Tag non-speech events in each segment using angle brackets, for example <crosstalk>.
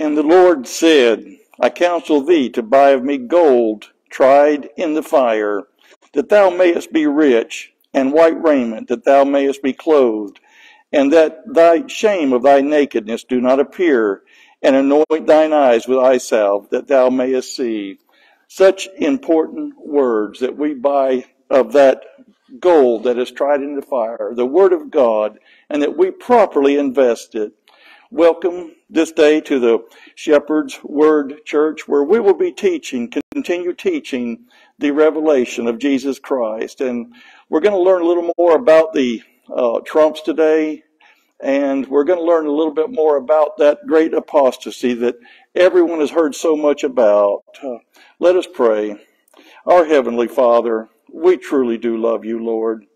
And the Lord said, I counsel thee to buy of me gold tried in the fire, that thou mayest be rich, and white raiment, that thou mayest be clothed, and that thy shame of thy nakedness do not appear, and anoint thine eyes with eye salve, that thou mayest see. Such important words that we buy of that gold that is tried in the fire, the Word of God, and that we properly invest it. Welcome this day to the Shepherd's Word Church, where we will be teaching, continue teaching the revelation of Jesus Christ. And we're going to learn a little more about the uh, trumps today, and we're going to learn a little bit more about that great apostasy that everyone has heard so much about. Uh, let us pray. Our Heavenly Father, we truly do love you, Lord.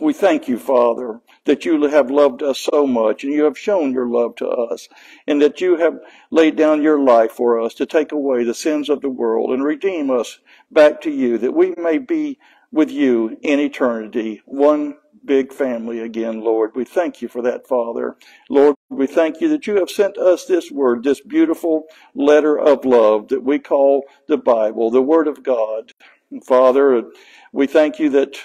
We thank you, Father, that you have loved us so much and you have shown your love to us and that you have laid down your life for us to take away the sins of the world and redeem us back to you that we may be with you in eternity, one big family again, Lord. We thank you for that, Father. Lord, we thank you that you have sent us this word, this beautiful letter of love that we call the Bible, the Word of God. Father, we thank you that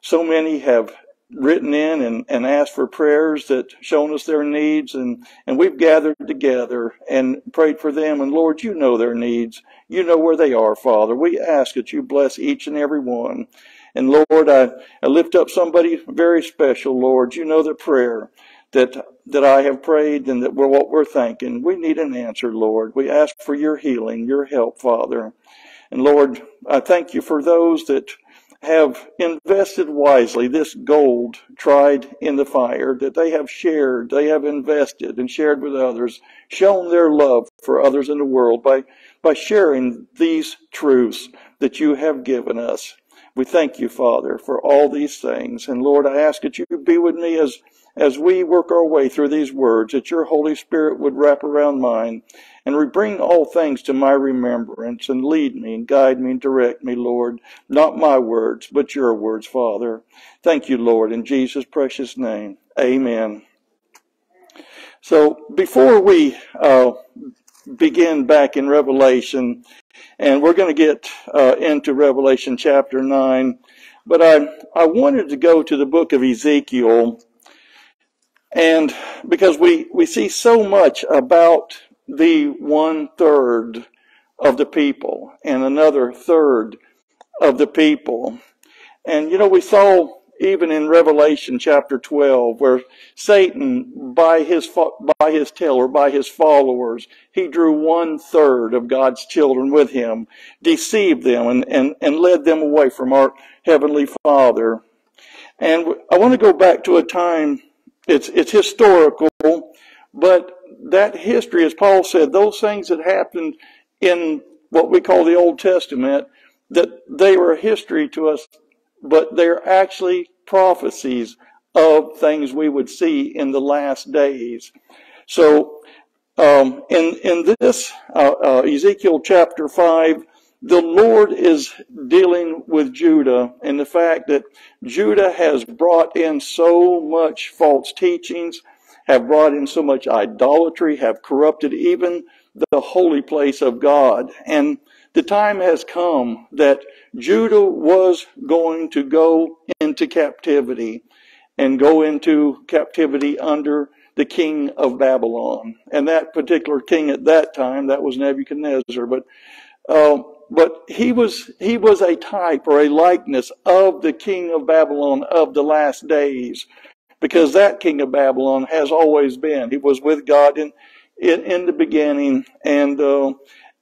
so many have written in and, and asked for prayers that shown us their needs and, and we've gathered together and prayed for them. And Lord you know their needs. You know where they are Father. We ask that you bless each and every one. And Lord I, I lift up somebody very special Lord. You know the prayer that that I have prayed and that we're what we're thinking we need an answer Lord. We ask for your healing your help Father. And Lord I thank you for those that have invested wisely this gold tried in the fire, that they have shared, they have invested and shared with others, shown their love for others in the world by, by sharing these truths that you have given us. We thank you, Father, for all these things. And Lord, I ask that you be with me as, as we work our way through these words, that your Holy Spirit would wrap around mine and bring all things to my remembrance and lead me and guide me and direct me, Lord. Not my words, but your words, Father. Thank you, Lord, in Jesus' precious name. Amen. So before we uh, begin back in Revelation, and we're going to get uh, into Revelation chapter 9, but I, I wanted to go to the book of Ezekiel, and because we, we see so much about the one third of the people and another third of the people. And you know, we saw even in Revelation chapter 12 where Satan by his, by his tail or by his followers, he drew one third of God's children with him, deceived them and, and, and led them away from our heavenly father. And I want to go back to a time, it's, it's historical, but that history, as Paul said, those things that happened in what we call the Old Testament, that they were history to us, but they're actually prophecies of things we would see in the last days. So, um, in in this uh, uh, Ezekiel chapter five, the Lord is dealing with Judah and the fact that Judah has brought in so much false teachings have brought in so much idolatry, have corrupted even the holy place of God. And the time has come that Judah was going to go into captivity and go into captivity under the king of Babylon. And that particular king at that time, that was Nebuchadnezzar. But, uh, but he was, he was a type or a likeness of the king of Babylon of the last days because that king of Babylon has always been. He was with God in, in, in the beginning and uh,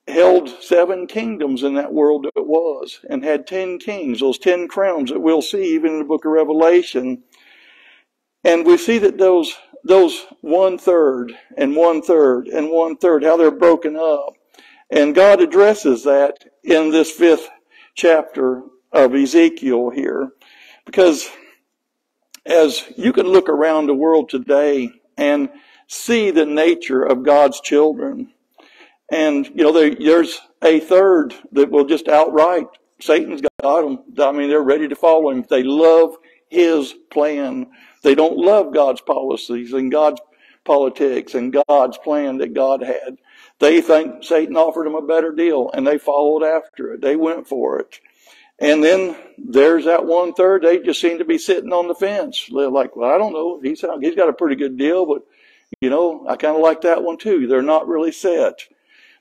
held seven kingdoms in that world that it was and had ten kings, those ten crowns that we'll see even in the book of Revelation. And we see that those, those one third and one third and one third, how they're broken up. And God addresses that in this fifth chapter of Ezekiel here because as you can look around the world today and see the nature of God's children. And, you know, there's a third that will just outright, Satan's got them. I mean, they're ready to follow him. They love his plan. They don't love God's policies and God's politics and God's plan that God had. They think Satan offered them a better deal and they followed after it. They went for it. And then there's that one third. They just seem to be sitting on the fence. They're like, well, I don't know. He's he's got a pretty good deal, but you know, I kind of like that one too. They're not really set.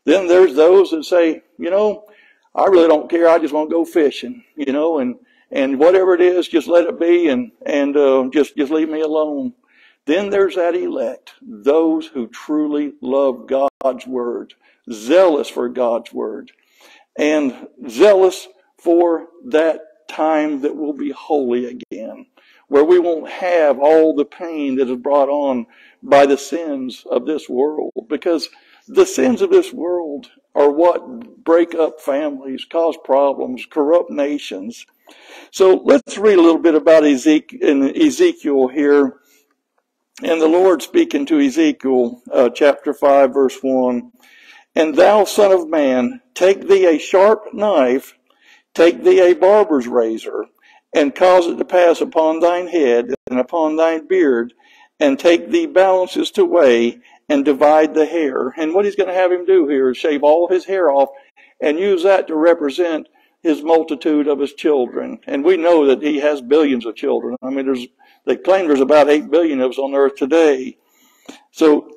Then there's those that say, you know, I really don't care. I just want to go fishing, you know, and and whatever it is, just let it be, and and uh, just just leave me alone. Then there's that elect, those who truly love God's word, zealous for God's word, and zealous for that time that will be holy again, where we won't have all the pain that is brought on by the sins of this world. Because the sins of this world are what break up families, cause problems, corrupt nations. So let's read a little bit about Ezekiel here. And the Lord speaking to Ezekiel, uh, chapter 5, verse 1. And thou, son of man, take thee a sharp knife Take thee a barber's razor, and cause it to pass upon thine head and upon thine beard, and take thee balances to weigh, and divide the hair. And what he's going to have him do here is shave all his hair off and use that to represent his multitude of his children. And we know that he has billions of children. I mean, there's, they claim there's about 8 billion of us on earth today. So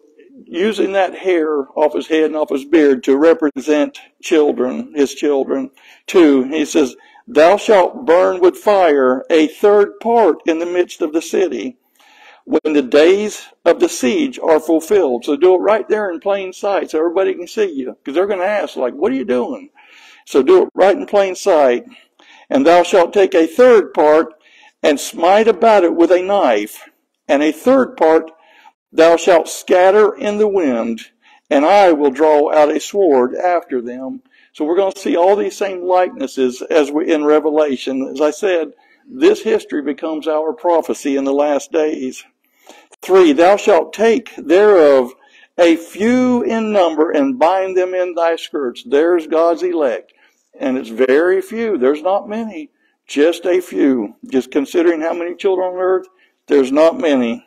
using that hair off his head and off his beard to represent children, his children. Two, he says, Thou shalt burn with fire a third part in the midst of the city when the days of the siege are fulfilled. So do it right there in plain sight so everybody can see you. Because they're going to ask, like, what are you doing? So do it right in plain sight. And thou shalt take a third part and smite about it with a knife, and a third part Thou shalt scatter in the wind, and I will draw out a sword after them. So we're going to see all these same likenesses as we in Revelation. As I said, this history becomes our prophecy in the last days. Three, thou shalt take thereof a few in number and bind them in thy skirts. There's God's elect. And it's very few. There's not many. Just a few. Just considering how many children on earth, there's not many.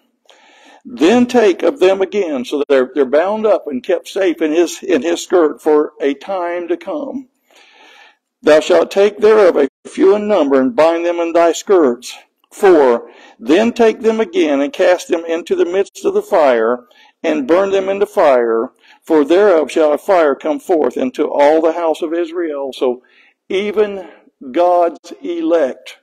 Then take of them again, so they're, they're bound up and kept safe in his, in his skirt for a time to come. Thou shalt take thereof a few in number and bind them in thy skirts. Four, then take them again and cast them into the midst of the fire and burn them into fire, for thereof shall a fire come forth into all the house of Israel. So even God's elect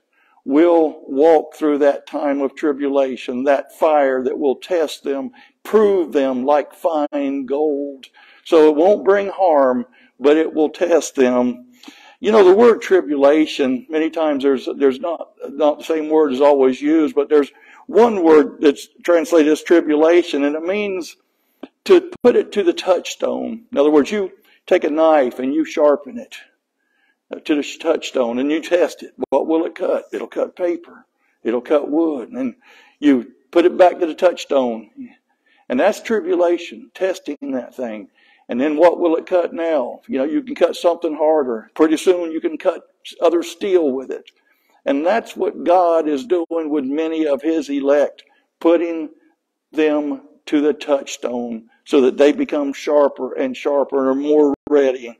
will walk through that time of tribulation, that fire that will test them, prove them like fine gold. So it won't bring harm, but it will test them. You know, the word tribulation, many times there's, there's not, not the same word is always used, but there's one word that's translated as tribulation, and it means to put it to the touchstone. In other words, you take a knife and you sharpen it to the touchstone and you test it. What will it cut? It'll cut paper. It'll cut wood. And you put it back to the touchstone. And that's tribulation, testing that thing. And then what will it cut now? You know, you can cut something harder. Pretty soon you can cut other steel with it. And that's what God is doing with many of his elect, putting them to the touchstone so that they become sharper and sharper and more ready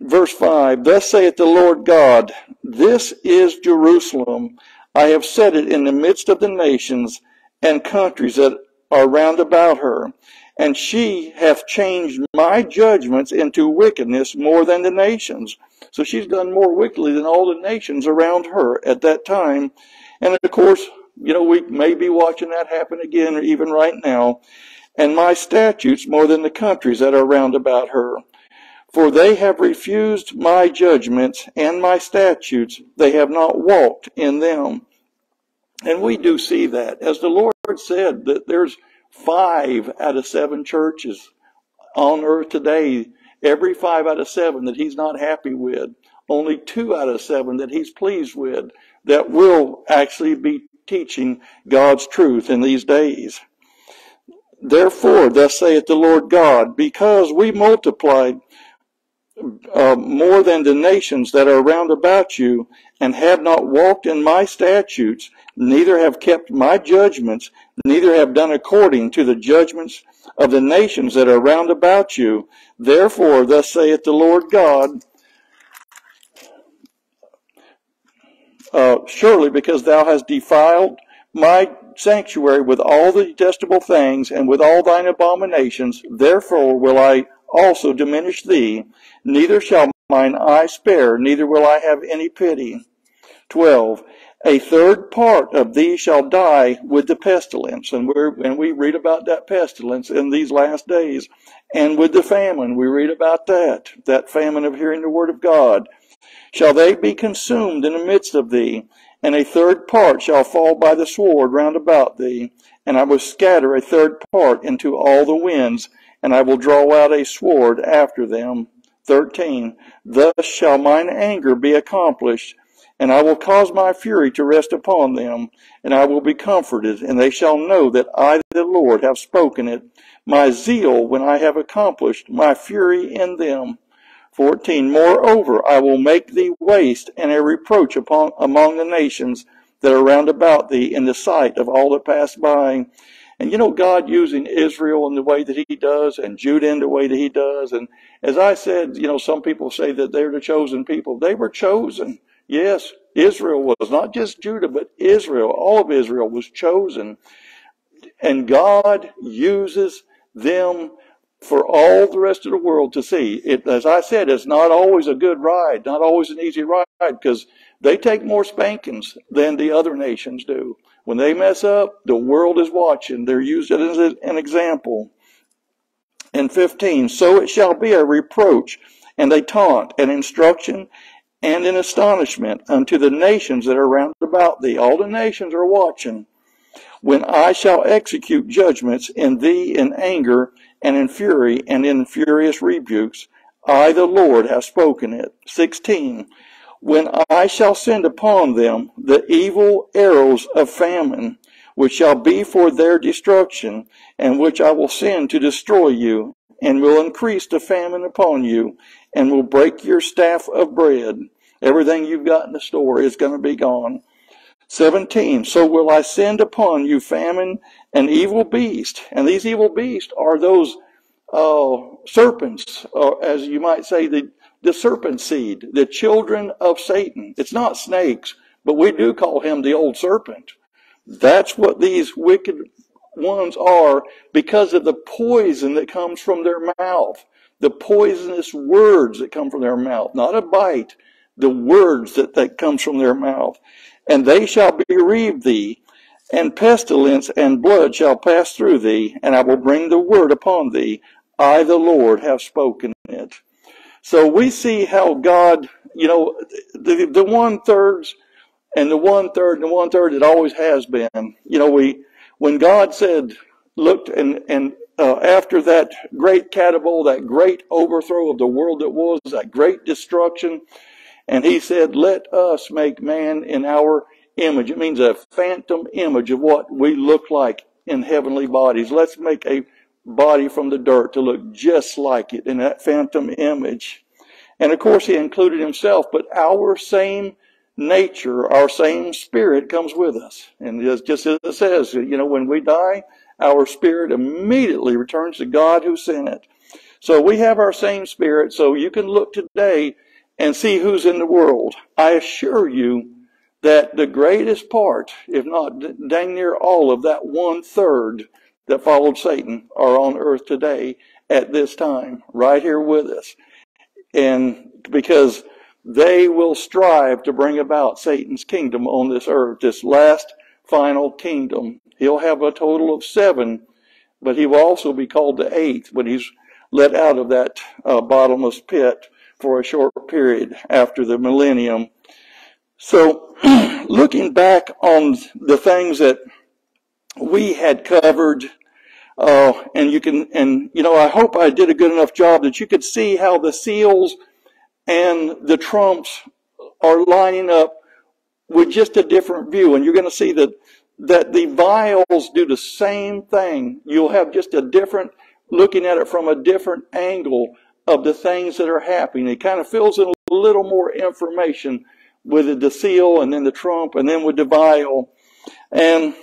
verse 5 Thus saith the Lord God, This is Jerusalem. I have set it in the midst of the nations and countries that are round about her. And she hath changed my judgments into wickedness more than the nations. So she's done more wickedly than all the nations around her at that time. And of course, you know, we may be watching that happen again, or even right now. And my statutes more than the countries that are round about her. For they have refused my judgments and my statutes. They have not walked in them. And we do see that. As the Lord said, that there's five out of seven churches on earth today, every five out of seven that he's not happy with, only two out of seven that he's pleased with, that will actually be teaching God's truth in these days. Therefore, thus saith the Lord God, because we multiplied uh, more than the nations that are round about you, and have not walked in my statutes, neither have kept my judgments, neither have done according to the judgments of the nations that are round about you. Therefore, thus saith the Lord God, uh, surely because thou hast defiled my sanctuary with all the detestable things and with all thine abominations, therefore will I also diminish thee, neither shall mine eye spare, neither will I have any pity. 12. A third part of thee shall die with the pestilence. And, and we read about that pestilence in these last days. And with the famine, we read about that, that famine of hearing the word of God. Shall they be consumed in the midst of thee? And a third part shall fall by the sword round about thee. And I will scatter a third part into all the winds, and I will draw out a sword after them. 13. Thus shall mine anger be accomplished, and I will cause my fury to rest upon them, and I will be comforted, and they shall know that I, the Lord, have spoken it. My zeal when I have accomplished my fury in them. 14. Moreover, I will make thee waste and a reproach upon, among the nations that are round about thee in the sight of all that pass by. And you know, God using Israel in the way that He does and Judah in the way that He does. And as I said, you know, some people say that they're the chosen people. They were chosen. Yes, Israel was not just Judah, but Israel, all of Israel was chosen. And God uses them for all the rest of the world to see. It, as I said, it's not always a good ride, not always an easy ride, because they take more spankings than the other nations do. When they mess up, the world is watching. They're used as an example. In 15, so it shall be a reproach and a taunt, an instruction and in astonishment unto the nations that are round about thee. All the nations are watching. When I shall execute judgments in thee in anger and in fury and in furious rebukes, I, the Lord, have spoken it. 16. When I shall send upon them the evil arrows of famine, which shall be for their destruction, and which I will send to destroy you, and will increase the famine upon you, and will break your staff of bread. Everything you've got in the store is going to be gone. 17. So will I send upon you famine and evil beast. And these evil beasts are those uh, serpents, or as you might say, the, the serpent seed, the children of Satan. It's not snakes, but we do call him the old serpent. That's what these wicked ones are because of the poison that comes from their mouth, the poisonous words that come from their mouth, not a bite, the words that, that comes from their mouth. And they shall bereave thee, and pestilence and blood shall pass through thee, and I will bring the word upon thee. I, the Lord, have spoken it. So we see how God, you know, the, the one thirds and the one third and the one third it always has been. You know, we, when God said, looked and, and uh, after that great katabole, that great overthrow of the world that was, that great destruction, and he said, let us make man in our image. It means a phantom image of what we look like in heavenly bodies. Let's make a body from the dirt to look just like it in that phantom image. And of course, he included himself, but our same nature, our same spirit comes with us. And just as it says, you know, when we die, our spirit immediately returns to God who sent it. So we have our same spirit. So you can look today and see who's in the world. I assure you that the greatest part, if not dang near all of that one third that followed Satan are on earth today at this time, right here with us. And because they will strive to bring about Satan's kingdom on this earth, this last final kingdom. He'll have a total of seven, but he will also be called the eighth when he's let out of that uh, bottomless pit for a short period after the millennium. So, <clears throat> looking back on the things that we had covered, uh, and you can, and you know, I hope I did a good enough job that you could see how the seals and the trumps are lining up with just a different view, and you're going to see that that the vials do the same thing. You'll have just a different, looking at it from a different angle of the things that are happening. It kind of fills in a little more information with the seal and then the trump and then with the vial. And,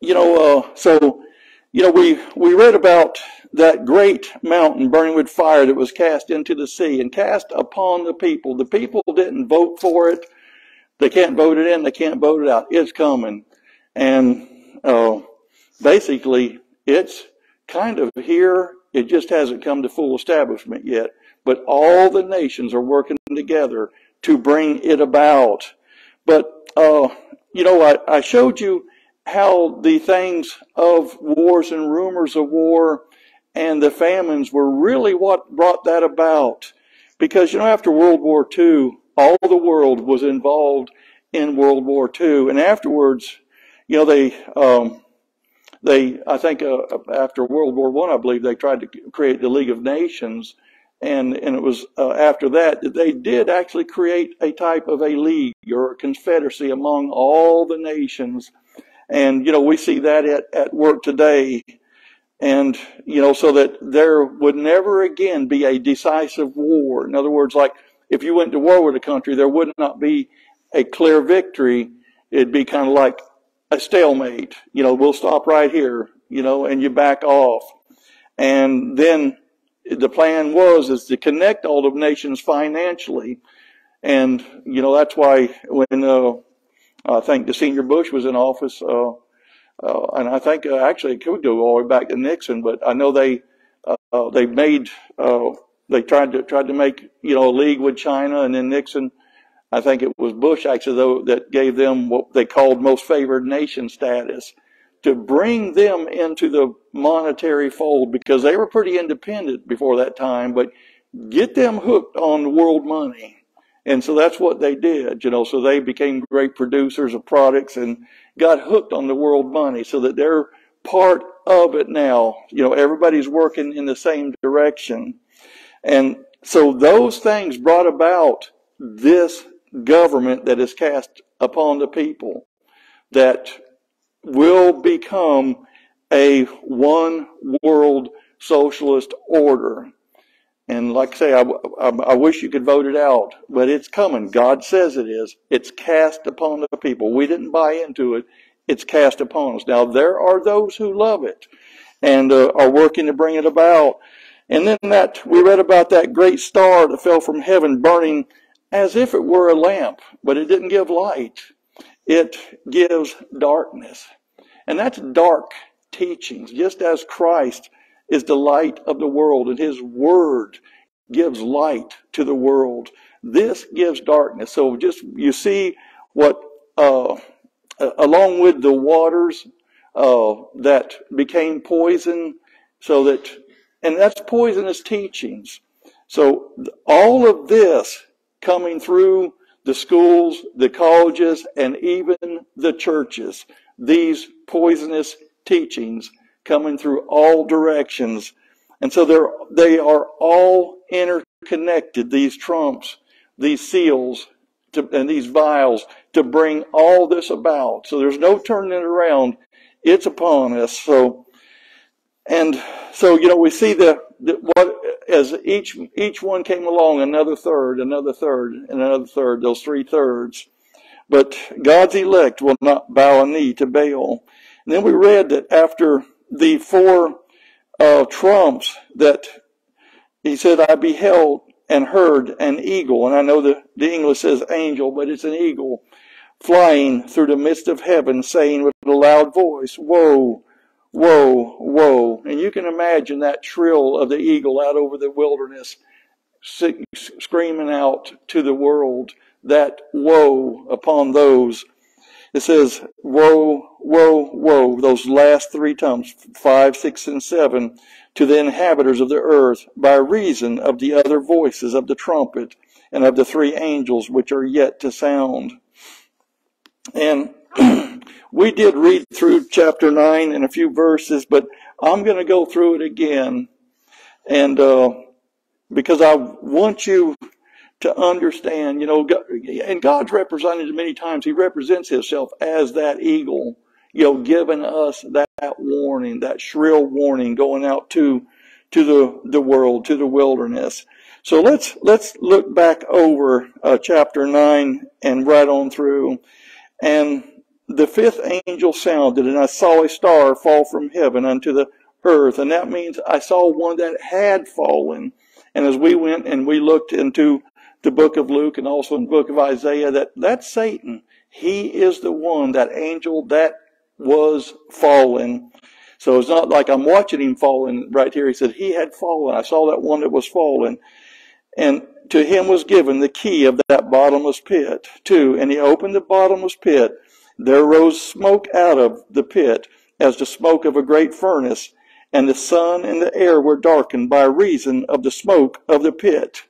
you know, uh, so, you know, we, we read about that great mountain burning with fire that was cast into the sea and cast upon the people. The people didn't vote for it. They can't vote it in. They can't vote it out. It's coming. And, uh, basically, it's kind of here. It just hasn't come to full establishment yet. But all the nations are working together to bring it about. But, uh, you know, I, I showed you how the things of wars and rumors of war and the famines were really what brought that about. Because, you know, after World War II, all the world was involved in World War II. And afterwards, you know, they, um, they, I think, uh, after World War One, I, I believe they tried to create the League of Nations, and and it was uh, after that that they did actually create a type of a league or a confederacy among all the nations, and you know we see that at at work today, and you know so that there would never again be a decisive war. In other words, like if you went to war with a country, there would not be a clear victory. It'd be kind of like a stalemate. You know, we'll stop right here, you know, and you back off. And then the plan was is to connect all the nations financially. And, you know, that's why when uh, I think the senior Bush was in office, uh, uh, and I think uh, actually it could go all the way back to Nixon, but I know they uh, uh, they made they tried to tried to make you know a league with China, and then Nixon I think it was Bush actually though that gave them what they called most favored nation status to bring them into the monetary fold because they were pretty independent before that time, but get them hooked on world money. And so that's what they did, you know, so they became great producers of products and got hooked on the world money so that they're part of it now. You know, everybody's working in the same direction. And so those things brought about this government that is cast upon the people that will become a one world socialist order. And like I say, I, I, I, wish you could vote it out, but it's coming. God says it is. It's cast upon the people. We didn't buy into it. It's cast upon us. Now, there are those who love it and uh, are working to bring it about. And then that, we read about that great star that fell from heaven burning as if it were a lamp, but it didn't give light. It gives darkness. And that's dark teachings, just as Christ is the light of the world and his word gives light to the world. This gives darkness. So just, you see what, uh, along with the waters, uh, that became poison, so that, and that's poisonous teachings. So all of this coming through the schools, the colleges, and even the churches. These poisonous teachings coming through all directions. And so they're, they are all interconnected, these trumps, these seals, to, and these vials to bring all this about. So there's no turning it around. It's upon us. So, and so, you know, we see the, the what, as each each one came along, another third, another third, and another third, those three thirds. But God's elect will not bow a knee to Baal. And then we read that after the four uh, trumps, that he said, "I beheld and heard an eagle," and I know the the English says angel, but it's an eagle flying through the midst of heaven, saying with a loud voice, "Woe!" Woe, woe. And you can imagine that trill of the eagle out over the wilderness screaming out to the world that woe upon those. It says, woe, woe, woe, those last three times, five, six, and seven, to the inhabitants of the earth by reason of the other voices of the trumpet and of the three angels which are yet to sound. And <clears throat> we did read through chapter 9 and a few verses, but I'm going to go through it again. And uh, because I want you to understand, you know, and God's represented many times, He represents Himself as that eagle, you know, giving us that warning, that shrill warning going out to to the, the world, to the wilderness. So let's, let's look back over uh, chapter 9 and right on through. And the fifth angel sounded, and I saw a star fall from heaven unto the earth. And that means I saw one that had fallen. And as we went and we looked into the book of Luke and also in the book of Isaiah, that that's Satan. He is the one, that angel that was fallen. So it's not like I'm watching him falling right here. He said he had fallen. I saw that one that was fallen. And to him was given the key of that bottomless pit, too. And he opened the bottomless pit. There rose smoke out of the pit as the smoke of a great furnace, and the sun and the air were darkened by reason of the smoke of the pit.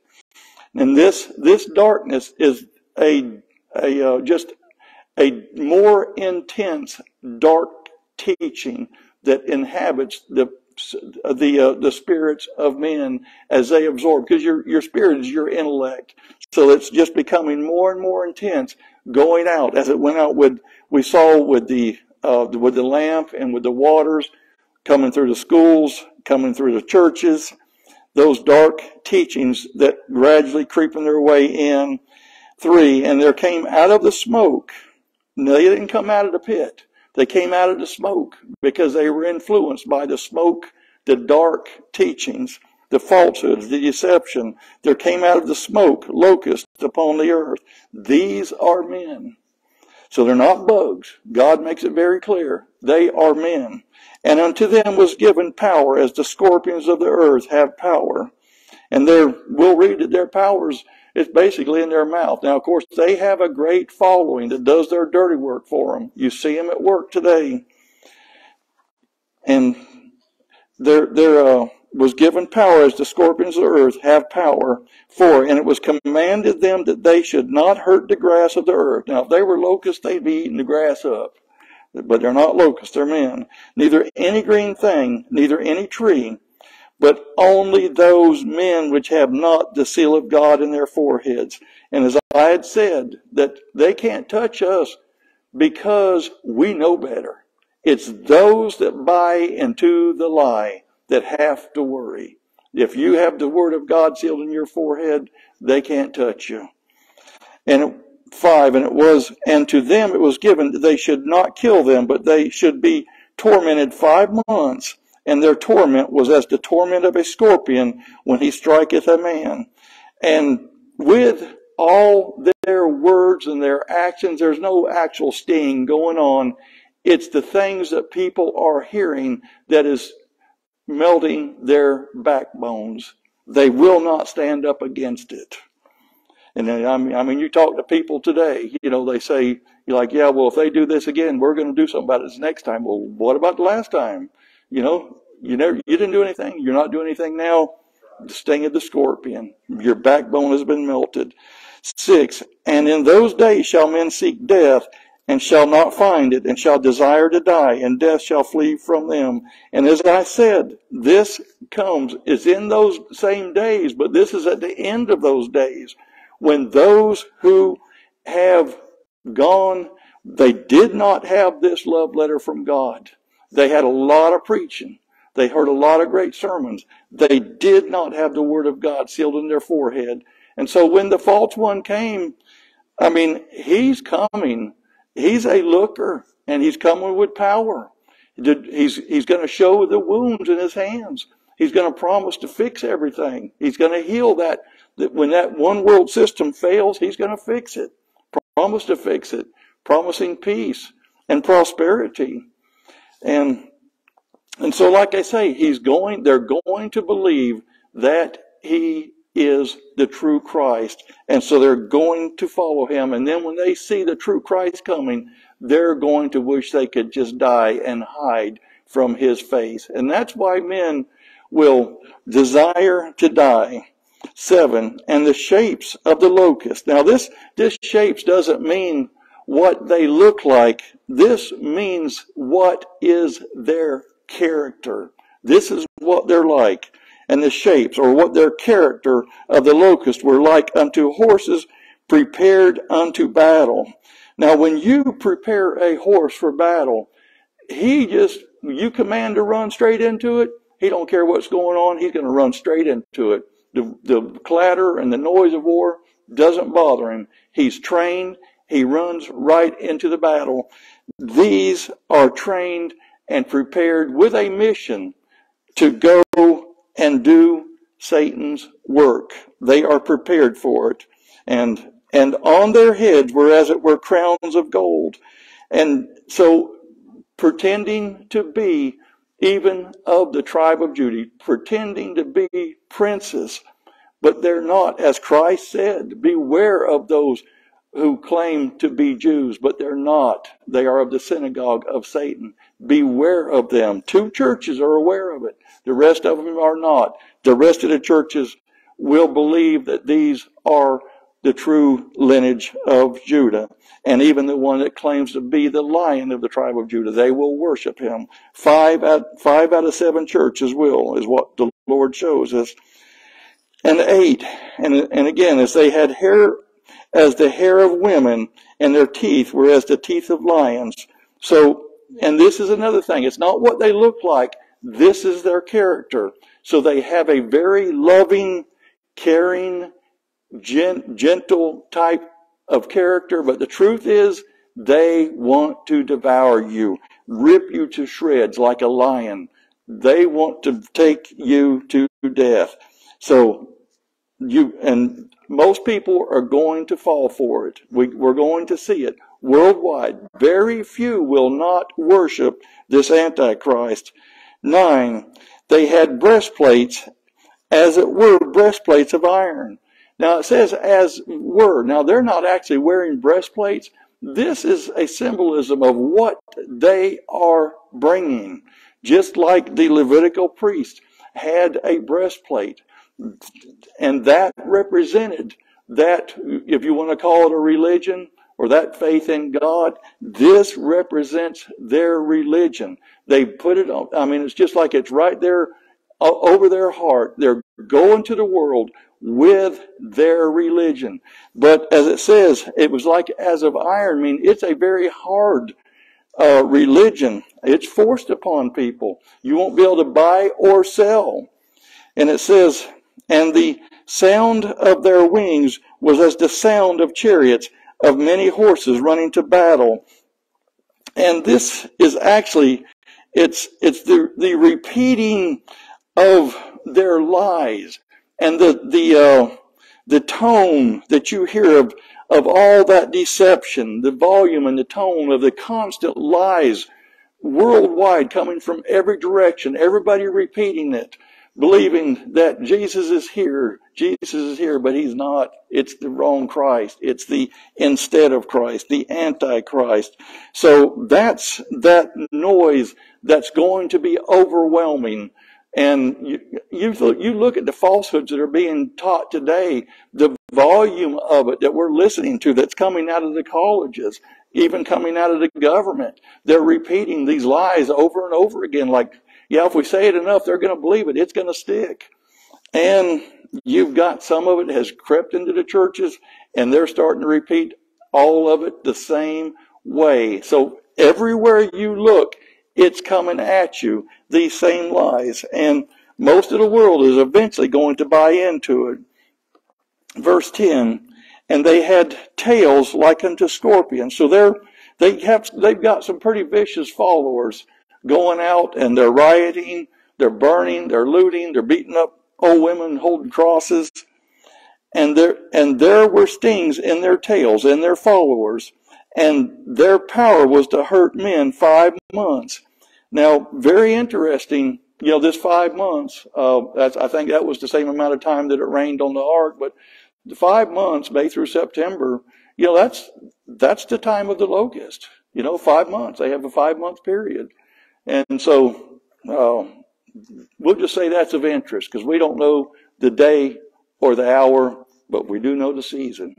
And this, this darkness is a, a uh, just a more intense dark teaching that inhabits the the uh, the spirits of men as they absorb because your your spirit is your intellect. So it's just becoming more and more intense going out. As it went out with we saw with the uh, with the lamp and with the waters coming through the schools coming through the churches those dark teachings that gradually creeping their way in three and there came out of the smoke they didn't come out of the pit they came out of the smoke because they were influenced by the smoke, the dark teachings, the falsehoods, the deception. There came out of the smoke locusts upon the earth. These are men. So they're not bugs. God makes it very clear. They are men. And unto them was given power as the scorpions of the earth have power. And there, we'll read that their powers it's basically in their mouth. Now, of course, they have a great following that does their dirty work for them. You see them at work today. And there, there uh, was given power as the scorpions of the earth have power for, and it was commanded them that they should not hurt the grass of the earth. Now, if they were locusts, they'd be eating the grass up. But they're not locusts, they're men. Neither any green thing, neither any tree, but only those men which have not the seal of God in their foreheads. And as I had said, that they can't touch us because we know better. It's those that buy into the lie that have to worry. If you have the word of God sealed in your forehead, they can't touch you. And five, and it was, and to them it was given that they should not kill them, but they should be tormented five months and their torment was as the torment of a scorpion when he striketh a man. And with all their words and their actions, there's no actual sting going on. It's the things that people are hearing that is melting their backbones. They will not stand up against it. And I mean, I mean, you talk to people today, you know, they say, you're like, yeah, well, if they do this again, we're going to do something about it next time. Well, what about the last time? You know, you never, you didn't do anything. You're not doing anything now. The sting of the scorpion. Your backbone has been melted. Six, and in those days shall men seek death and shall not find it and shall desire to die and death shall flee from them. And as I said, this comes, is in those same days, but this is at the end of those days when those who have gone, they did not have this love letter from God. They had a lot of preaching. They heard a lot of great sermons. They did not have the Word of God sealed in their forehead. And so when the false one came, I mean, he's coming. He's a looker and he's coming with power. He's, he's going to show the wounds in his hands. He's going to promise to fix everything. He's going to heal that, that when that one world system fails, he's going to fix it. Promise to fix it. Promising peace and prosperity. And and so, like I say, he's going, they're going to believe that he is the true Christ. And so they're going to follow him. And then when they see the true Christ coming, they're going to wish they could just die and hide from his face. And that's why men will desire to die. Seven, and the shapes of the locust. Now this, this shapes doesn't mean what they look like. This means what is their character. This is what they're like. And the shapes, or what their character of the locust were like unto horses prepared unto battle. Now, when you prepare a horse for battle, he just, you command to run straight into it, He don't care what's going on. He's going to run straight into it. The, the clatter and the noise of war doesn't bother him. He's trained. He runs right into the battle. These are trained and prepared with a mission to go and do Satan's work. They are prepared for it. And, and on their heads were as it were crowns of gold. And so pretending to be even of the tribe of Judah, pretending to be princes, but they're not. As Christ said, beware of those who claim to be Jews, but they're not. They are of the synagogue of Satan. Beware of them. Two churches are aware of it. The rest of them are not. The rest of the churches will believe that these are the true lineage of Judah. And even the one that claims to be the lion of the tribe of Judah, they will worship him. Five out, five out of seven churches will, is what the Lord shows us. And eight, and, and again, as they had hair as the hair of women, and their teeth were as the teeth of lions. So, and this is another thing. It's not what they look like. This is their character. So they have a very loving, caring, gentle type of character, but the truth is they want to devour you, rip you to shreds like a lion. They want to take you to death. So you, and most people are going to fall for it. We, we're going to see it worldwide. Very few will not worship this Antichrist. Nine, they had breastplates, as it were, breastplates of iron. Now it says as were. Now they're not actually wearing breastplates. This is a symbolism of what they are bringing. Just like the Levitical priest had a breastplate. And that represented that, if you want to call it a religion or that faith in God, this represents their religion. They put it on, I mean, it's just like it's right there uh, over their heart. They're going to the world with their religion. But as it says, it was like as of iron. I mean, it's a very hard uh, religion. It's forced upon people. You won't be able to buy or sell. And it says, and the sound of their wings was as the sound of chariots of many horses running to battle. And this is actually, it's, it's the, the repeating of their lies and the, the, uh, the tone that you hear of, of all that deception, the volume and the tone of the constant lies worldwide coming from every direction, everybody repeating it believing that Jesus is here. Jesus is here, but he's not. It's the wrong Christ. It's the instead of Christ, the Antichrist. So that's that noise that's going to be overwhelming. And you, you, you look at the falsehoods that are being taught today, the volume of it that we're listening to that's coming out of the colleges, even coming out of the government. They're repeating these lies over and over again like yeah, if we say it enough, they're going to believe it. It's going to stick. And you've got some of it has crept into the churches and they're starting to repeat all of it the same way. So everywhere you look, it's coming at you, these same lies. And most of the world is eventually going to buy into it. Verse 10, and they had tails like unto scorpions. So they're, they have, they've got some pretty vicious followers going out and they're rioting, they're burning, they're looting, they're beating up old women holding crosses. And there, and there were stings in their tails, in their followers, and their power was to hurt men five months. Now, very interesting, you know, this five months, uh, I think that was the same amount of time that it rained on the ark, but the five months, May through September, you know, that's, that's the time of the locust. You know, five months. They have a five month period. And so uh, we'll just say that's of interest because we don't know the day or the hour, but we do know the season.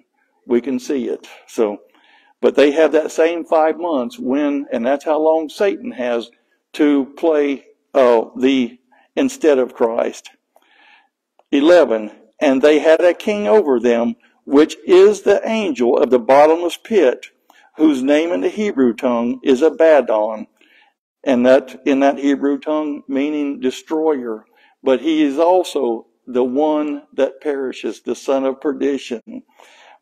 We can see it. So, but they have that same five months when, and that's how long Satan has to play uh, the instead of Christ. 11. And they had a king over them, which is the angel of the bottomless pit, whose name in the Hebrew tongue is Abaddon and that in that Hebrew tongue meaning destroyer. But he is also the one that perishes, the son of perdition.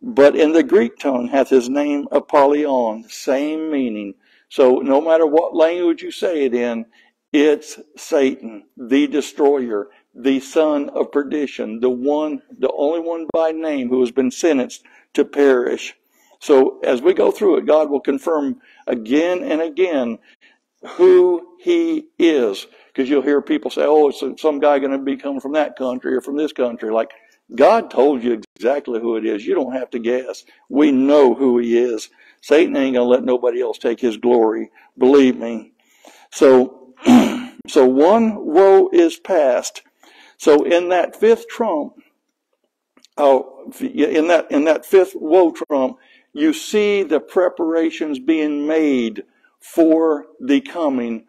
But in the Greek tongue hath his name Apollyon, same meaning. So no matter what language you say it in, it's Satan, the destroyer, the son of perdition, the one, the only one by name who has been sentenced to perish. So as we go through it, God will confirm again and again who he is. Because you'll hear people say, oh, it's some guy going to be coming from that country or from this country. Like, God told you exactly who it is. You don't have to guess. We know who he is. Satan ain't going to let nobody else take his glory. Believe me. So, <clears throat> so one woe is past. So in that fifth trump, oh, in that, in that fifth woe trump, you see the preparations being made for the coming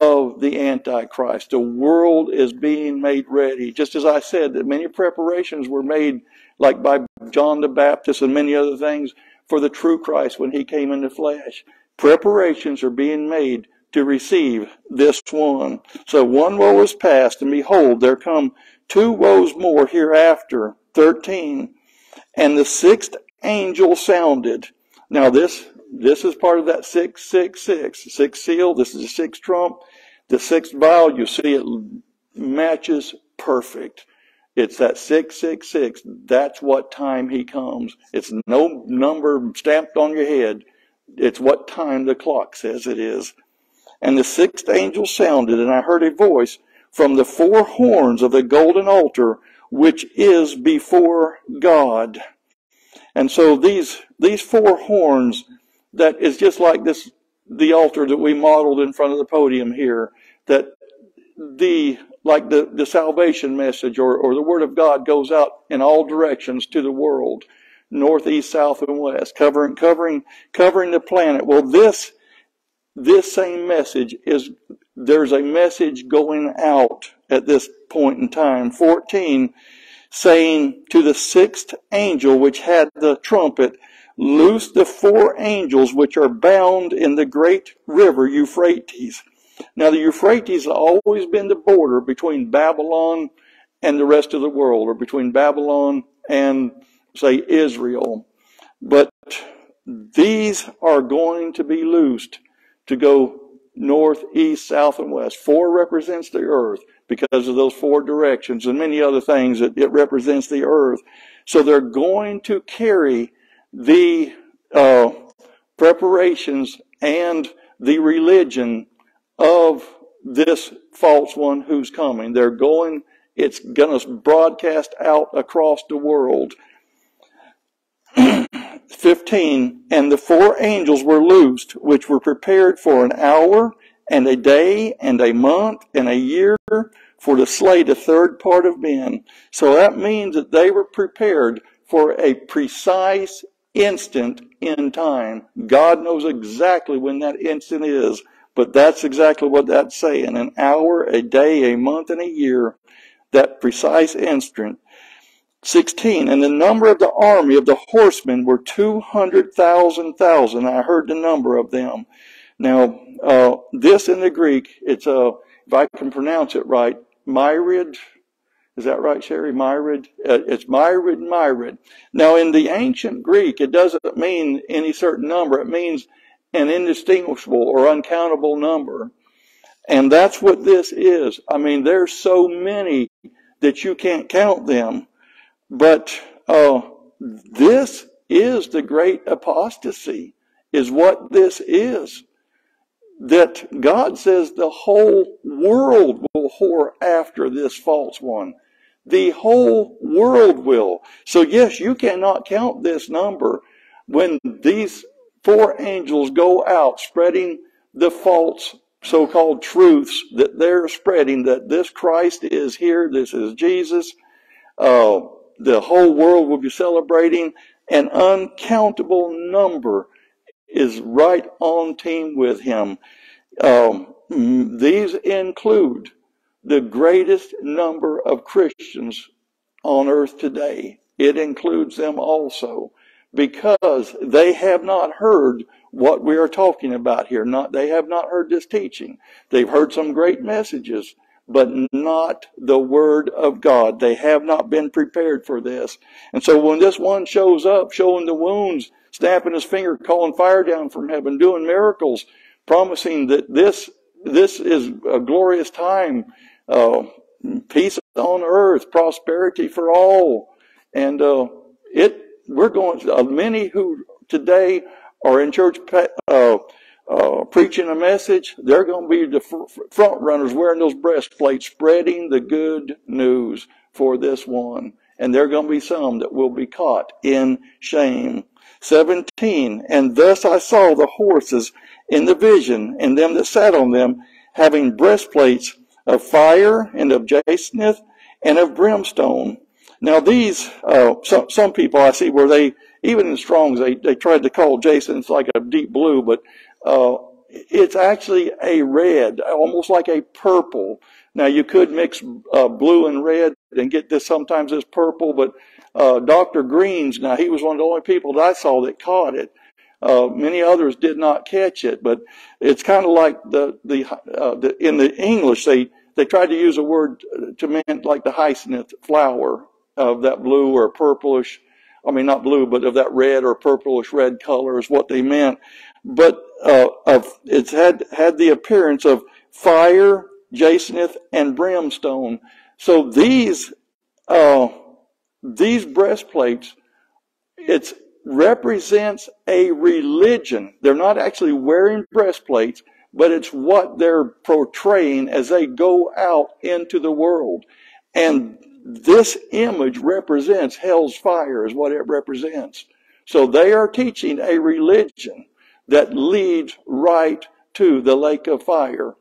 of the Antichrist. The world is being made ready. Just as I said, that many preparations were made, like by John the Baptist and many other things, for the true Christ when he came in the flesh. Preparations are being made to receive this one. So one woe is past, and behold, there come two woes more hereafter. 13. And the sixth angel sounded. Now this this is part of that 666. Sixth seal, this is the sixth trump. The sixth vial, you see it matches perfect. It's that 666. That's what time he comes. It's no number stamped on your head. It's what time the clock says it is. And the sixth angel sounded, and I heard a voice from the four horns of the golden altar, which is before God. And so these, these four horns that is just like this, the altar that we modeled in front of the podium here, that the, like the, the salvation message or, or the word of God goes out in all directions to the world, north, east, south, and west, covering, covering, covering the planet. Well, this, this same message is, there's a message going out at this point in time. 14, saying to the sixth angel which had the trumpet, Loose the four angels which are bound in the great river Euphrates. Now, the Euphrates has always been the border between Babylon and the rest of the world, or between Babylon and, say, Israel. But these are going to be loosed to go north, east, south, and west. Four represents the earth because of those four directions and many other things that it represents the earth. So they're going to carry the uh, preparations and the religion of this false one who's coming. They're going, it's going to broadcast out across the world. <clears throat> 15, and the four angels were loosed, which were prepared for an hour and a day and a month and a year for to slay the third part of men. So that means that they were prepared for a precise instant in time. God knows exactly when that instant is, but that's exactly what that's saying. An hour, a day, a month, and a year, that precise instant. 16. And the number of the army of the horsemen were 200,000 thousand. I heard the number of them. Now, uh, this in the Greek, it's a, uh, if I can pronounce it right, myrid, is that right, Sherry? Myrid? Uh, it's myrid, myrid. Now, in the ancient Greek, it doesn't mean any certain number. It means an indistinguishable or uncountable number. And that's what this is. I mean, there's so many that you can't count them. But uh, this is the great apostasy, is what this is. That God says the whole world will whore after this false one. The whole world will. So yes, you cannot count this number when these four angels go out spreading the false so-called truths that they're spreading that this Christ is here, this is Jesus. Uh, the whole world will be celebrating. An uncountable number is right on team with him. Um, these include the greatest number of Christians on earth today. It includes them also because they have not heard what we are talking about here. Not, they have not heard this teaching. They've heard some great messages, but not the word of God. They have not been prepared for this. And so when this one shows up, showing the wounds, snapping his finger, calling fire down from heaven, doing miracles, promising that this, this is a glorious time, uh, peace on earth, prosperity for all. And, uh, it, we're going, uh, many who today are in church, uh, uh, preaching a message, they're going to be the front runners wearing those breastplates, spreading the good news for this one. And there are going to be some that will be caught in shame. 17. And thus I saw the horses in the vision, and them that sat on them, having breastplates of fire and of jacinth and of brimstone. Now these, uh, some, some people I see where they, even in Strong's, they, they tried to call jacinth like a deep blue, but uh, it's actually a red, almost like a purple. Now you could mix uh, blue and red and get this sometimes as purple, but uh, Dr. Green's, now he was one of the only people that I saw that caught it. Uh, many others did not catch it, but it's kind of like the the, uh, the in the English they they tried to use a word to mean like the hyacinth flower of that blue or purplish. I mean, not blue, but of that red or purplish red color is what they meant but uh, of, it's had had the appearance of fire, jacinth, and brimstone. So these uh, these breastplates, it represents a religion. They're not actually wearing breastplates, but it's what they're portraying as they go out into the world. And this image represents hell's fire, is what it represents. So they are teaching a religion that leads right to the lake of fire.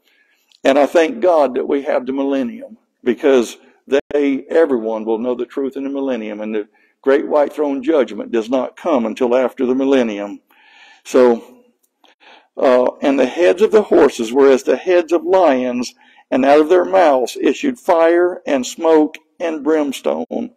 And I thank God that we have the millennium because they, everyone will know the truth in the millennium and the great white throne judgment does not come until after the millennium. So, uh, and the heads of the horses were as the heads of lions and out of their mouths issued fire and smoke and brimstone.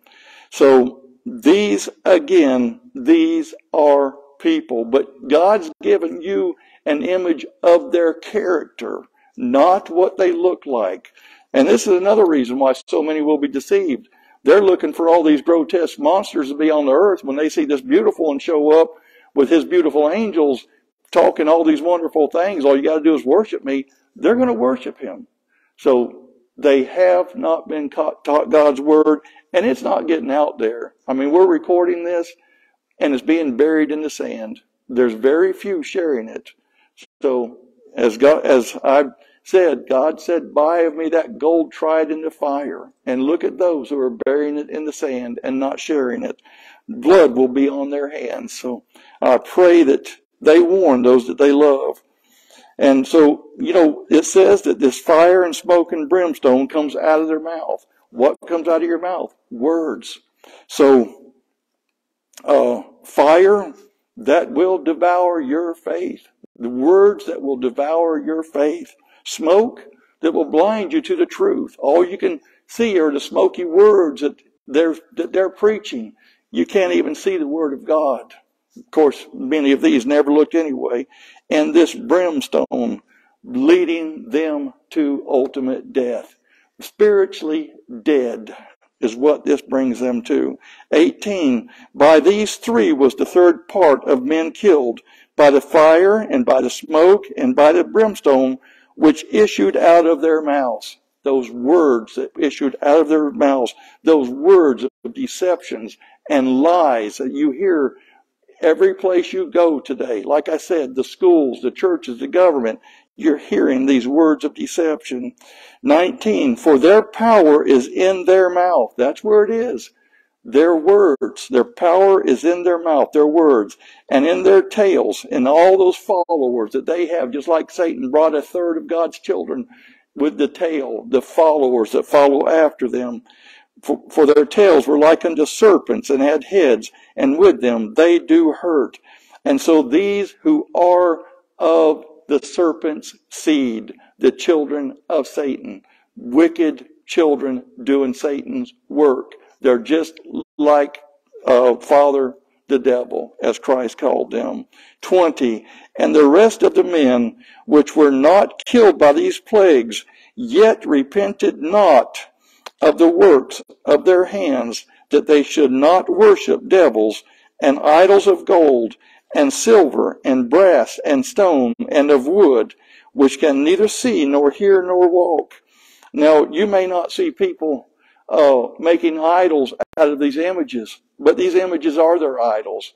So these again, these are people, but God's given you an image of their character, not what they look like. And this is another reason why so many will be deceived. They're looking for all these grotesque monsters to be on the earth when they see this beautiful one show up with his beautiful angels talking all these wonderful things. All you got to do is worship me. They're going to worship him. So they have not been taught God's word, and it's not getting out there. I mean, we're recording this and it's being buried in the sand. There's very few sharing it. So as God, as I said, God said, buy of me that gold tried in the fire and look at those who are burying it in the sand and not sharing it. Blood will be on their hands. So I pray that they warn those that they love. And so, you know, it says that this fire and smoke and brimstone comes out of their mouth. What comes out of your mouth? Words. So uh, fire that will devour your faith, the words that will devour your faith, smoke that will blind you to the truth. All you can see are the smoky words that they're, that they're preaching. You can't even see the word of God. Of course, many of these never looked anyway. And this brimstone leading them to ultimate death. Spiritually dead is what this brings them to. 18. By these three was the third part of men killed, by the fire and by the smoke and by the brimstone which issued out of their mouths. Those words that issued out of their mouths, those words of deceptions and lies that you hear every place you go today. Like I said, the schools, the churches, the government, you're hearing these words of deception. 19, for their power is in their mouth. That's where it is. Their words, their power is in their mouth, their words, and in their tails, and all those followers that they have, just like Satan brought a third of God's children with the tail, the followers that follow after them. For, for their tails were like unto serpents and had heads, and with them they do hurt. And so these who are of the serpent's seed, the children of Satan, wicked children doing Satan's work. They're just like uh, Father the devil, as Christ called them. 20. And the rest of the men which were not killed by these plagues, yet repented not of the works of their hands, that they should not worship devils and idols of gold and silver and brass and stone and of wood, which can neither see nor hear nor walk. Now, you may not see people uh, making idols out of these images, but these images are their idols.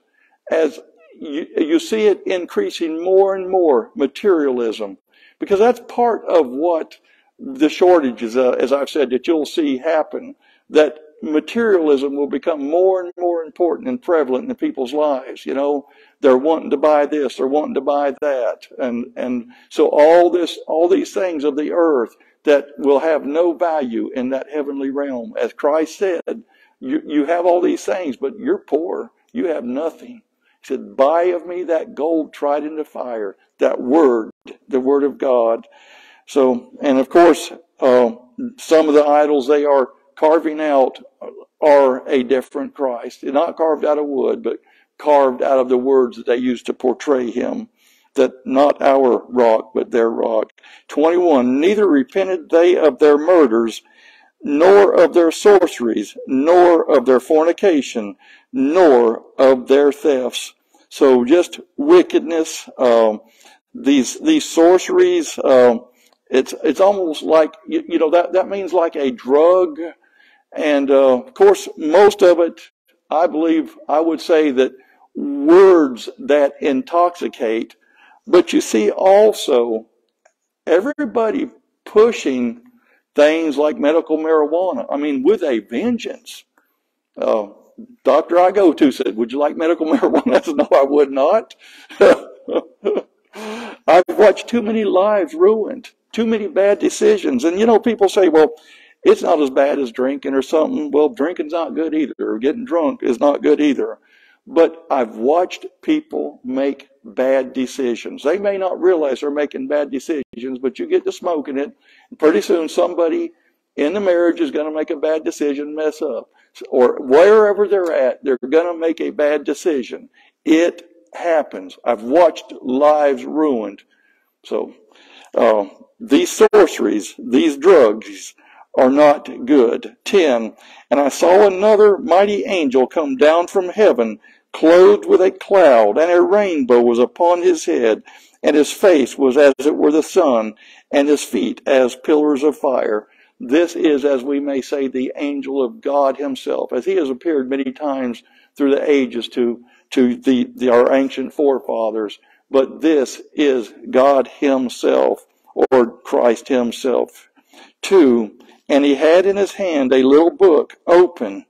As you, you see it increasing more and more materialism, because that's part of what the shortages, uh, as I've said, that you'll see happen, that materialism will become more and more important and prevalent in people's lives. You know, they're wanting to buy this, they're wanting to buy that, and and so all this, all these things of the earth that will have no value in that heavenly realm, as Christ said, you you have all these things, but you're poor, you have nothing. He said, "Buy of me that gold tried in the fire, that word, the word of God." So, and of course, uh, some of the idols they are carving out are a different Christ. Not carved out of wood, but carved out of the words that they used to portray him. That not our rock, but their rock. 21. Neither repented they of their murders, nor of their sorceries, nor of their fornication, nor of their thefts. So just wickedness, um, these these sorceries. Um, it's it's almost like you, you, know that that means like a drug and uh, of course, most of it, I believe, I would say that words that intoxicate, but you see also everybody pushing things like medical marijuana. I mean, with a vengeance. Uh, doctor I go to said, Would you like medical <laughs> marijuana? I said, No, I would not. <laughs> I've watched too many lives ruined, too many bad decisions. And you know, people say, Well, it's not as bad as drinking or something. Well, drinking's not good either, or getting drunk is not good either. But I've watched people make bad decisions. They may not realize they're making bad decisions, but you get to smoking it, and pretty soon somebody in the marriage is going to make a bad decision, mess up. Or wherever they're at, they're going to make a bad decision. It happens. I've watched lives ruined. So, uh, these sorceries, these drugs, are not good. 10. And I saw another mighty angel come down from heaven, clothed with a cloud, and a rainbow was upon his head, and his face was as it were the sun, and his feet as pillars of fire. This is, as we may say, the angel of God himself, as he has appeared many times through the ages to, to the, the our ancient forefathers. But this is God himself, or Christ himself. Two, and he had in his hand a little book open,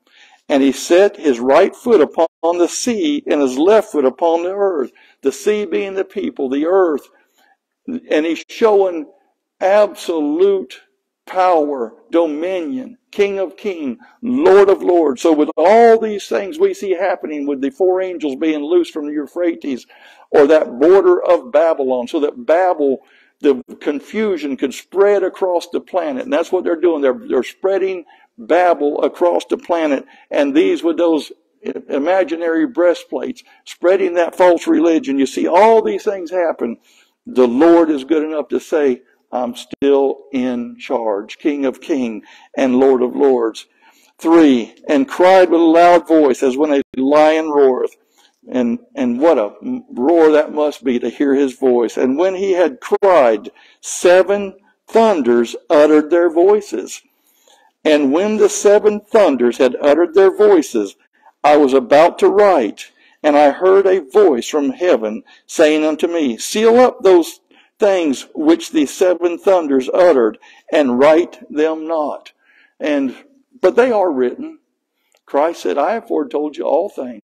and he set his right foot upon the sea and his left foot upon the earth. The sea being the people, the earth. And he's showing absolute power, dominion, King of King, Lord of Lords. So with all these things we see happening with the four angels being loosed from the Euphrates or that border of Babylon, so that Babel the confusion could spread across the planet. And that's what they're doing. They're, they're spreading Babel across the planet. And these with those imaginary breastplates, spreading that false religion. You see all these things happen. The Lord is good enough to say, I'm still in charge, King of King and Lord of Lords. Three, and cried with a loud voice as when a lion roareth. And, and what a roar that must be to hear his voice. And when he had cried, seven thunders uttered their voices. And when the seven thunders had uttered their voices, I was about to write, and I heard a voice from heaven saying unto me, Seal up those things which the seven thunders uttered, and write them not. And but they are written. Christ said, I have foretold you all things.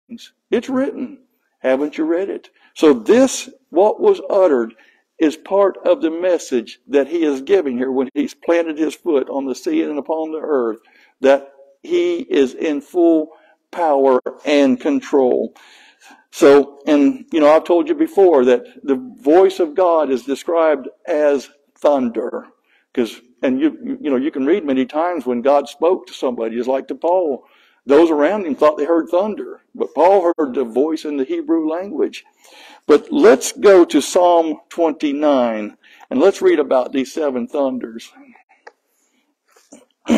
It's written. Haven't you read it? So this, what was uttered, is part of the message that he is giving here when he's planted his foot on the sea and upon the earth, that he is in full power and control. So, and, you know, I've told you before that the voice of God is described as thunder. Because, and you, you know, you can read many times when God spoke to somebody, just like to Paul Those around him thought they heard thunder, but Paul heard the voice in the Hebrew language. But let's go to Psalm 29 and let's read about these seven thunders. <clears throat>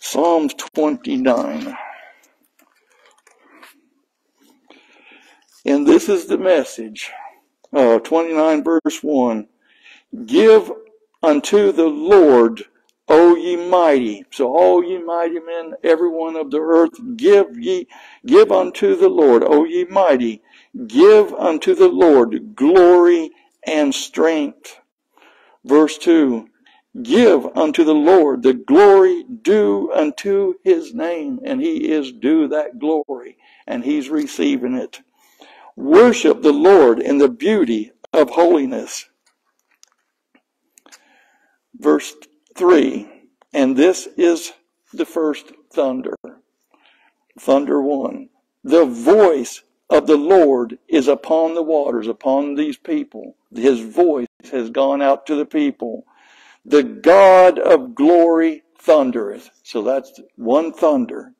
Psalms 29. And this is the message. Uh, 29 verse 1. Give unto the Lord, O ye mighty. So all ye mighty men, everyone of the earth, give ye, give unto the Lord, O ye mighty. Give unto the Lord glory and strength. Verse 2. Give unto the Lord the glory due unto his name, and he is due that glory, and he's receiving it. Worship the Lord in the beauty of holiness. Verse 3, and this is the first thunder. Thunder 1. The voice of the Lord is upon the waters, upon these people. His voice has gone out to the people. The God of glory thundereth. So that's one thunder.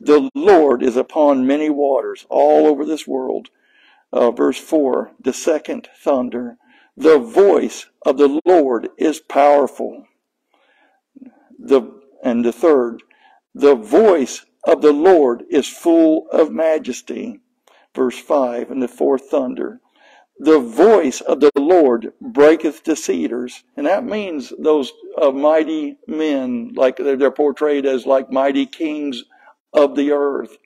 The Lord is upon many waters all over this world. Uh, verse 4, the second thunder. The voice of the Lord is powerful. The, and the third, the voice of the Lord is full of majesty. Verse 5, and the fourth thunder the voice of the Lord breaketh the cedars. And that means those uh, mighty men, like they're portrayed as like mighty kings of the earth.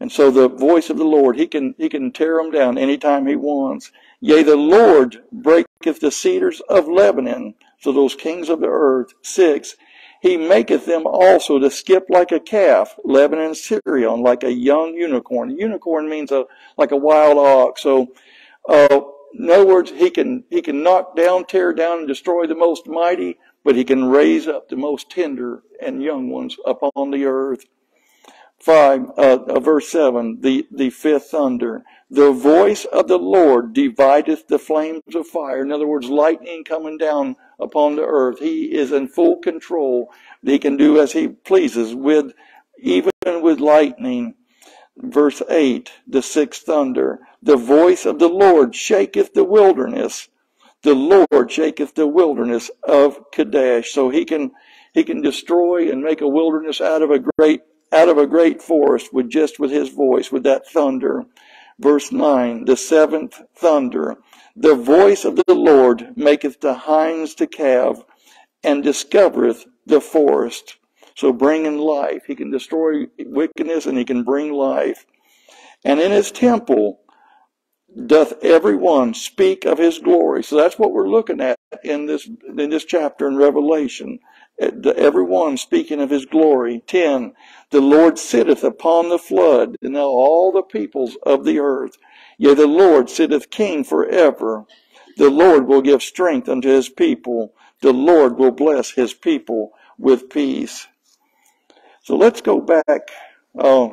And so the voice of the Lord, he can, he can tear them down anytime he wants. Yea, the Lord breaketh the cedars of Lebanon. So those kings of the earth. Six, he maketh them also to skip like a calf, Lebanon and Sirion, like a young unicorn. A unicorn means a like a wild ox. So, uh, in other words, he can he can knock down, tear down, and destroy the most mighty, but he can raise up the most tender and young ones upon the earth. Five, uh, uh, verse seven, the the fifth thunder. The voice of the Lord divideth the flames of fire. In other words, lightning coming down upon the earth. He is in full control. He can do as he pleases with, even with lightning. Verse 8, the sixth thunder. The voice of the Lord shaketh the wilderness. The Lord shaketh the wilderness of Kadesh. So he can, he can destroy and make a wilderness out of a great, out of a great forest with just with his voice, with that thunder. Verse 9, the seventh thunder. The voice of the Lord maketh the hinds to calve and discovereth the forest. So bringing life. He can destroy wickedness and he can bring life. And in his temple doth everyone speak of his glory. So that's what we're looking at in this, in this chapter in Revelation. Everyone speaking of his glory. 10. The Lord sitteth upon the flood, and all the peoples of the earth. Yea, the Lord sitteth king forever. The Lord will give strength unto his people. The Lord will bless his people with peace. So let's go back uh,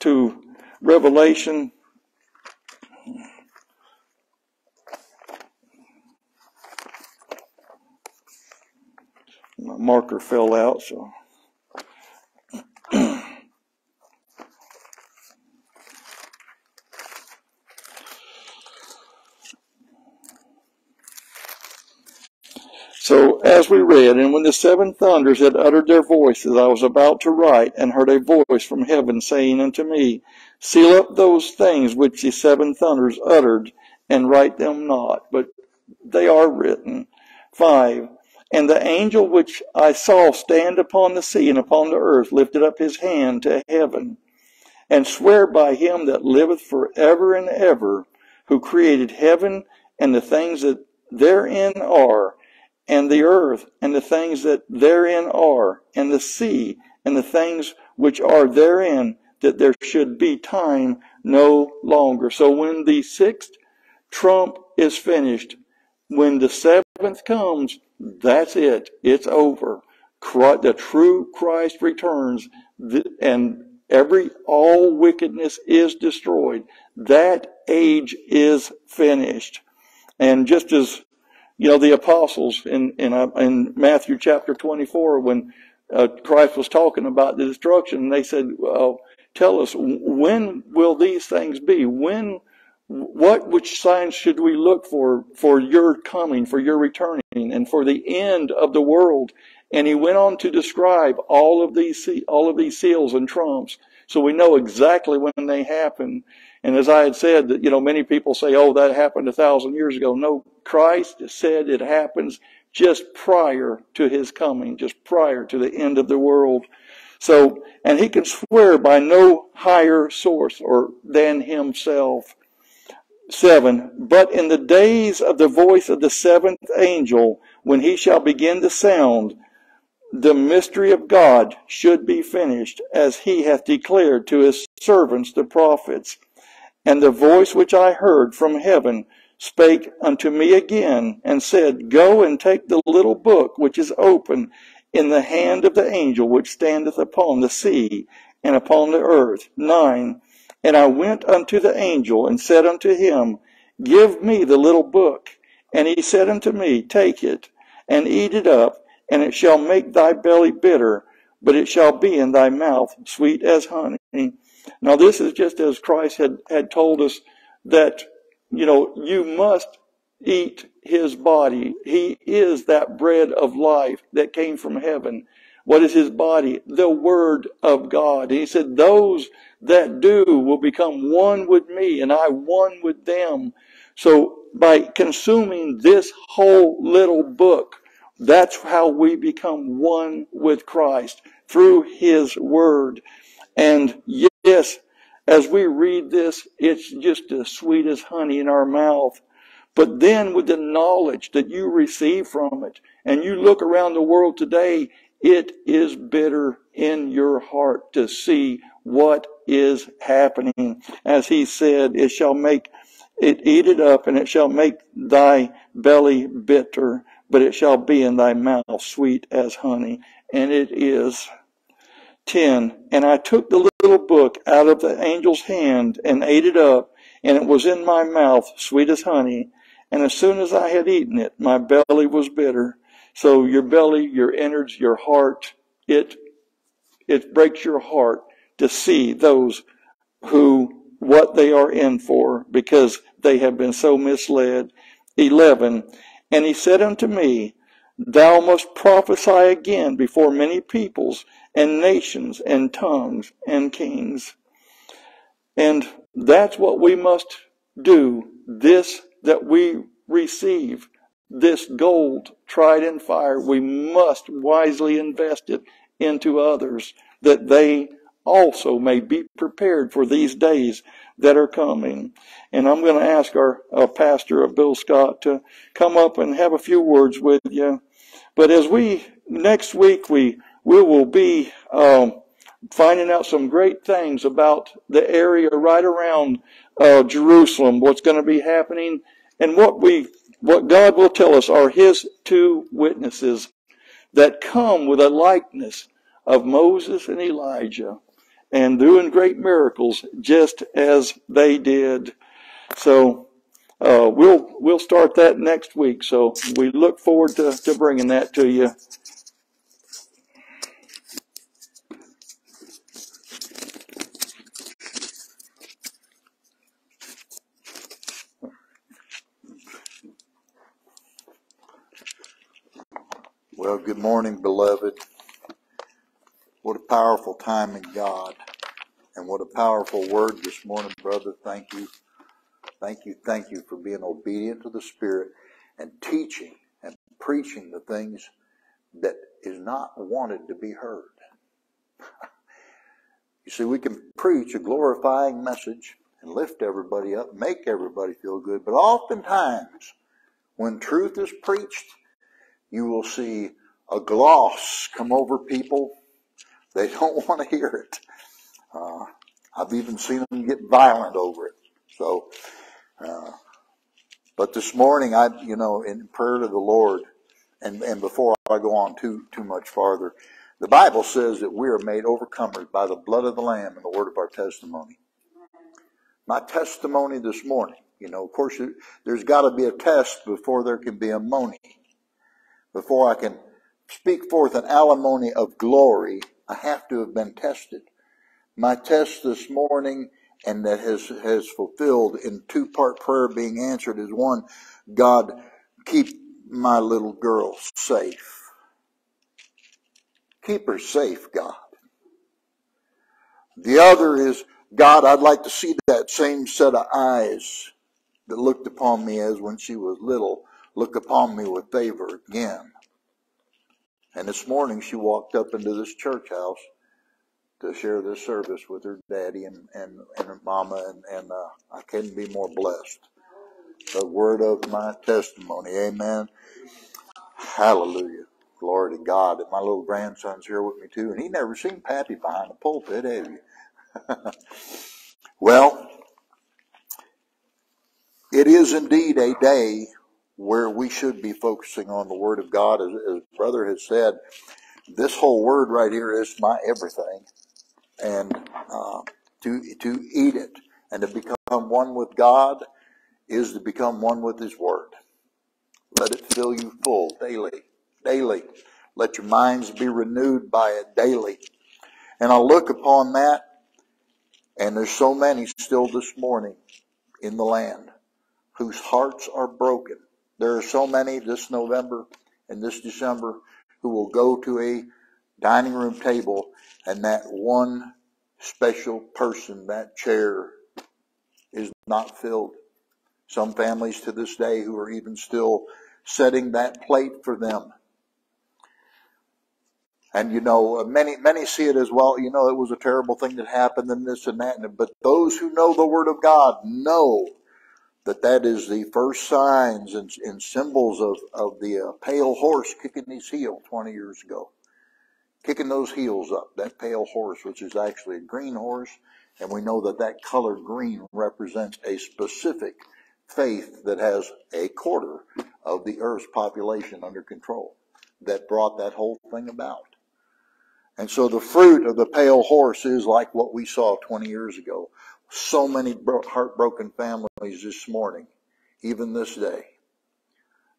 to Revelation my marker fell out, so. So, as we read, and when the seven thunders had uttered their voices, I was about to write, and heard a voice from heaven saying unto me, Seal up those things which the seven thunders uttered, and write them not, but they are written. 5. And the angel which I saw stand upon the sea and upon the earth lifted up his hand to heaven, and sware by him that liveth for ever and ever, who created heaven and the things that therein are, and the earth and the things that therein are, and the sea and the things which are therein, that there should be time no longer. So when the sixth trump is finished, when the seventh comes, that's it. It's over. The true Christ returns, and Every, all wickedness is destroyed. That age is finished. And just as, you know, the apostles in, in, uh, in Matthew chapter 24, when uh, Christ was talking about the destruction, they said, well, tell us, when will these things be? When what which signs should we look for for your coming for your returning and for the end of the world? And he went on to describe all of these all of these seals and trumps. So we know exactly when they happen and as i had said that you know many people say oh that happened a thousand years ago no christ said it happens just prior to his coming just prior to the end of the world so and he can swear by no higher source or than himself 7. But in the days of the voice of the seventh angel, when he shall begin to sound, the mystery of God should be finished, as he hath declared to his servants the prophets. And the voice which I heard from heaven spake unto me again, and said, Go and take the little book which is open in the hand of the angel which standeth upon the sea and upon the earth. 9. And I went unto the angel and said unto him, Give me the little book. And he said unto me, Take it and eat it up, and it shall make thy belly bitter, but it shall be in thy mouth sweet as honey. Now this is just as Christ had, had told us that, you know, you must eat his body. He is that bread of life that came from heaven. What is his body? The Word of God. He said, Those that do will become one with me, and I one with them. So by consuming this whole little book, that's how we become one with Christ through His Word. And yes, as we read this, it's just as sweet as honey in our mouth. But then with the knowledge that you receive from it, and you look around the world today it is bitter in your heart to see what is happening. As he said, it shall make it eat it up and it shall make thy belly bitter, but it shall be in thy mouth sweet as honey. And it is. 10. And I took the little book out of the angel's hand and ate it up, and it was in my mouth sweet as honey. And as soon as I had eaten it, my belly was bitter. So your belly, your innards, your heart, it, it breaks your heart to see those who, what they are in for because they have been so misled. 11. And he said unto me, Thou must prophesy again before many peoples and nations and tongues and kings. And that's what we must do. This that we receive this gold tried in fire, we must wisely invest it into others that they also may be prepared for these days that are coming. And I'm going to ask our, our pastor, Bill Scott, to come up and have a few words with you. But as we, next week, we, we will be, um, finding out some great things about the area right around uh, Jerusalem, what's going to be happening, and what we what God will tell us are His two witnesses that come with a likeness of Moses and Elijah and doing great miracles just as they did. So uh, we'll we'll start that next week. So we look forward to, to bringing that to you. Good morning, beloved. What a powerful time in God. And what a powerful word this morning, brother. Thank you. Thank you. Thank you for being obedient to the Spirit and teaching and preaching the things that is not wanted to be heard. <laughs> you see, we can preach a glorifying message and lift everybody up, make everybody feel good, but oftentimes when truth is preached, you will see a gloss come over people. They don't <laughs> want to hear it. Uh, I've even seen them get violent over it. So, uh, but this morning, I, you know, in prayer to the Lord, and, and before I go on too too much farther, The Bible says that we are made overcomers by the blood of the Lamb and the word of our testimony. My testimony this morning, you know, of course, there's got to be a test before there can be a money. Before I can speak forth an alimony of glory, I have to have been tested. My test this morning and that has, has fulfilled in two part prayer being answered is one, God, keep my little girl safe. Keep her safe, God. The other is, God, I'd like to see that same set of eyes that looked upon me as when she was little look upon me with favor again. And this morning she walked up into this church house to share this service with her daddy and, and, and her mama, and, and uh, I couldn't be more blessed. The word of my testimony. Amen. Hallelujah. Glory to God. And my little grandson's here with me too, and he never seen Pappy behind the pulpit, have you? <laughs> well, it is indeed a day where we should be focusing on the Word of God. As, as Brother has said, this whole Word right here is my everything and uh, to to eat it and to become one with God is to become one with His Word. Let it fill you full daily, daily. Let your minds be renewed by it daily. And I look upon that, and there's so many still this morning in the land whose hearts are broken. There are so many this November and this December who will go to a dining room table and that one special person, that chair, is not filled. Some families to this day who are even still setting that plate for them. And you know, uh, many many see it as well. You know, it was a terrible thing that happened, and this and that. But those who know the Word of God know that that is the first signs and, and symbols of of the uh, pale horse kicking his heel 20 years ago kicking those heels up. That pale horse, which is actually a green horse, and we know that that color green represents a specific faith that has a quarter of the earth's population under control that brought that whole thing about. And so the fruit of the pale horse is like what we saw 20 years ago. So many heartbroken families this morning, even this day,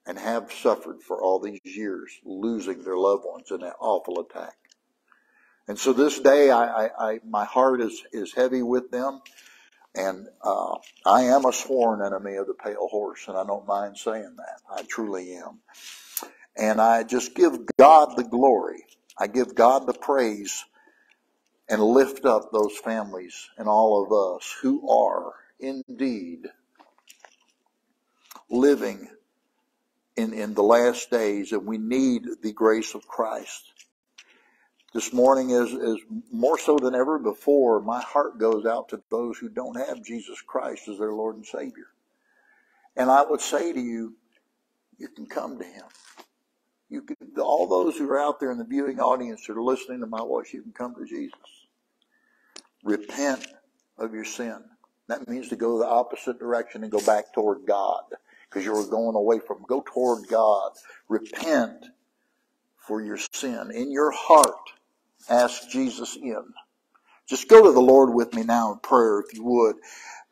and have suffered for all these years, losing their loved ones in that awful attack. And so this day, I, I, I my heart is, is heavy with them. And uh, I am a sworn enemy of the pale horse, and I don't mind saying that. I truly am. And I just give God the glory. I give God the praise and lift up those families and all of us who are indeed living in, in the last days, and we need the grace of Christ. This morning is, is more so than ever before, my heart goes out to those who don't have Jesus Christ as their Lord and Savior. And I would say to you, you can come to Him. You can, all those who are out there in the viewing audience that are listening to my voice, you can come to Jesus. Repent of your sin. That means to go the opposite direction and go back toward God because you were going away from. Go toward God. Repent for your sin. In your heart, ask Jesus in. Just go to the Lord with me now in prayer if you would.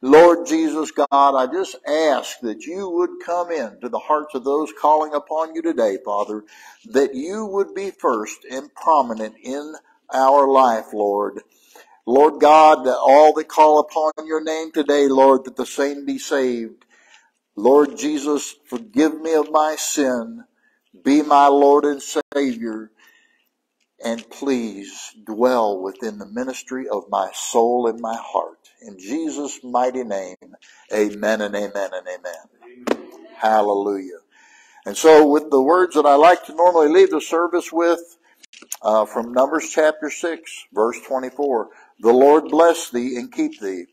Lord Jesus God, I just ask that you would come in to the hearts of those calling upon you today, Father, that you would be first and prominent in our life, Lord. Lord God, that all that call upon your name today, Lord, that the same be saved. Lord Jesus, forgive me of my sin. Be my Lord and Savior. And please dwell within the ministry of my soul and my heart. In Jesus' mighty name, amen and amen and amen. Hallelujah. And so with the words that I like to normally leave the service with, uh, from Numbers chapter 6, verse 24, the Lord bless thee and keep thee.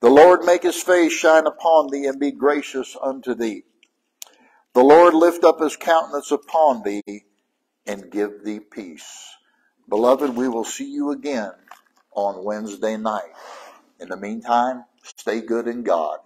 The Lord make his face shine upon thee and be gracious unto thee. The Lord lift up his countenance upon thee and give thee peace. Beloved, we will see you again on Wednesday night. In the meantime, stay good in God.